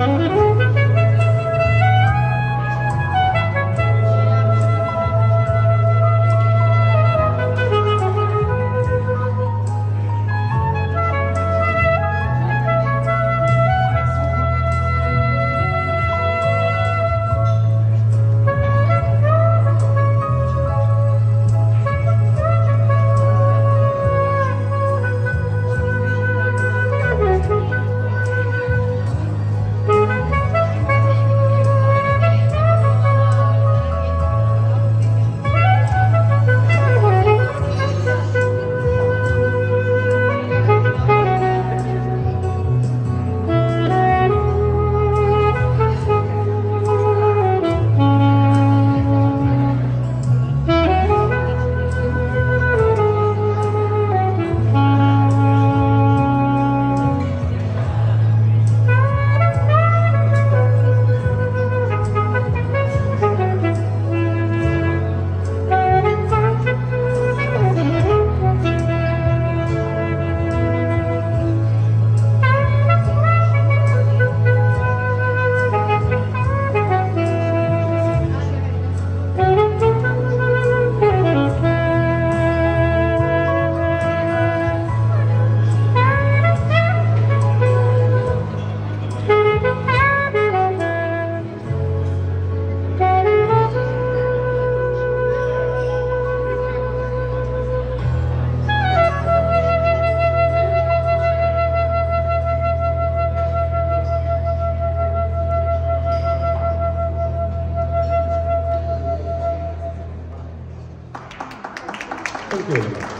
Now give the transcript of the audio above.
Thank you. 这个对了